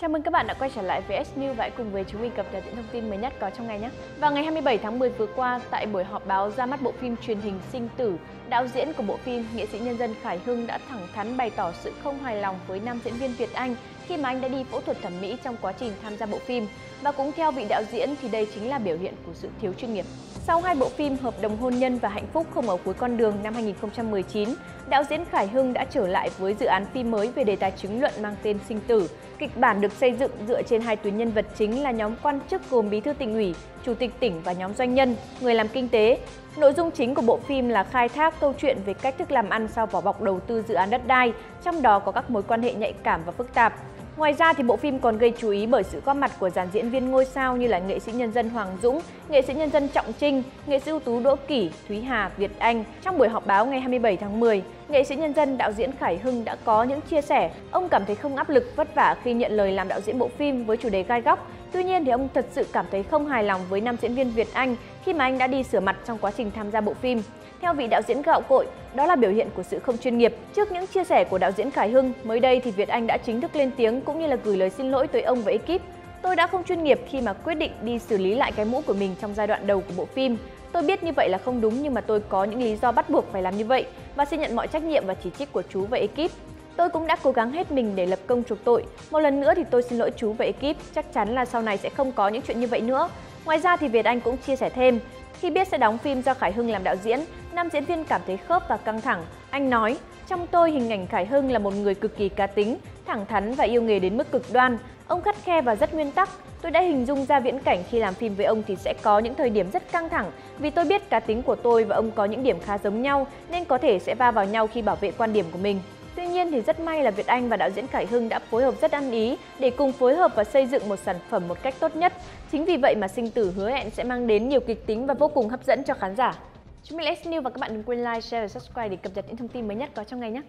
Chào mừng các bạn đã quay trở lại với S News và hãy cùng với chúng mình cập nhật những thông tin mới nhất có trong ngày nhé. Vào ngày 27 tháng 10 vừa qua, tại buổi họp báo ra mắt bộ phim truyền hình Sinh Tử, đạo diễn của bộ phim, nghệ sĩ nhân dân Khải Hưng đã thẳng thắn bày tỏ sự không hài lòng với nam diễn viên Việt Anh khi mà anh đã đi phẫu thuật thẩm mỹ trong quá trình tham gia bộ phim. Và cũng theo vị đạo diễn thì đây chính là biểu hiện của sự thiếu chuyên nghiệp. Sau hai bộ phim Hợp đồng hôn nhân và Hạnh phúc không ở cuối con đường năm 2019, đạo diễn Khải Hưng đã trở lại với dự án phim mới về đề tài chứng luận mang tên Sinh Tử. Kịch bản được xây dựng dựa trên hai tuyến nhân vật chính là nhóm quan chức gồm bí thư tỉnh ủy, chủ tịch tỉnh và nhóm doanh nhân, người làm kinh tế. Nội dung chính của bộ phim là khai thác câu chuyện về cách thức làm ăn sau vỏ bọc đầu tư dự án đất đai, trong đó có các mối quan hệ nhạy cảm và phức tạp. Ngoài ra thì bộ phim còn gây chú ý bởi sự góp mặt của dàn diễn viên ngôi sao như là nghệ sĩ nhân dân Hoàng Dũng, nghệ sĩ nhân dân Trọng Trinh, nghệ sĩ ưu tú Đỗ Kỷ, Thúy Hà, Việt Anh. Trong buổi họp báo ngày 27 tháng 10, nghệ sĩ nhân dân đạo diễn Khải Hưng đã có những chia sẻ. Ông cảm thấy không áp lực, vất vả khi nhận lời làm đạo diễn bộ phim với chủ đề gai góc. Tuy nhiên thì ông thật sự cảm thấy không hài lòng với nam diễn viên Việt Anh khi mà anh đã đi sửa mặt trong quá trình tham gia bộ phim. Theo vị đạo diễn gạo cội, đó là biểu hiện của sự không chuyên nghiệp. Trước những chia sẻ của đạo diễn Khải Hưng, mới đây thì Việt Anh đã chính thức lên tiếng cũng như là gửi lời xin lỗi tới ông và ekip. Tôi đã không chuyên nghiệp khi mà quyết định đi xử lý lại cái mũ của mình trong giai đoạn đầu của bộ phim. Tôi biết như vậy là không đúng nhưng mà tôi có những lý do bắt buộc phải làm như vậy và xin nhận mọi trách nhiệm và chỉ trích của chú và ekip. Tôi cũng đã cố gắng hết mình để lập công chuộc tội. Một lần nữa thì tôi xin lỗi chú và ekip, chắc chắn là sau này sẽ không có những chuyện như vậy nữa. Ngoài ra thì Việt Anh cũng chia sẻ thêm, khi biết sẽ đóng phim do Khải Hưng làm đạo diễn, nam diễn viên cảm thấy khớp và căng thẳng. Anh nói, trong tôi hình ảnh Khải Hưng là một người cực kỳ cá tính, thẳng thắn và yêu nghề đến mức cực đoan. Ông khắt khe và rất nguyên tắc. Tôi đã hình dung ra viễn cảnh khi làm phim với ông thì sẽ có những thời điểm rất căng thẳng vì tôi biết cá tính của tôi và ông có những điểm khá giống nhau nên có thể sẽ va vào nhau khi bảo vệ quan điểm của mình. Tuy nhiên thì rất may là Việt Anh và đạo diễn Khải Hưng đã phối hợp rất ăn ý để cùng phối hợp và xây dựng một sản phẩm một cách tốt nhất. Chính vì vậy mà sinh tử hứa hẹn sẽ mang đến nhiều kịch tính và vô cùng hấp dẫn cho khán giả. Chúng mình là S News và các bạn đừng quên like, share và subscribe để cập nhật những thông tin mới nhất có trong ngày nhé.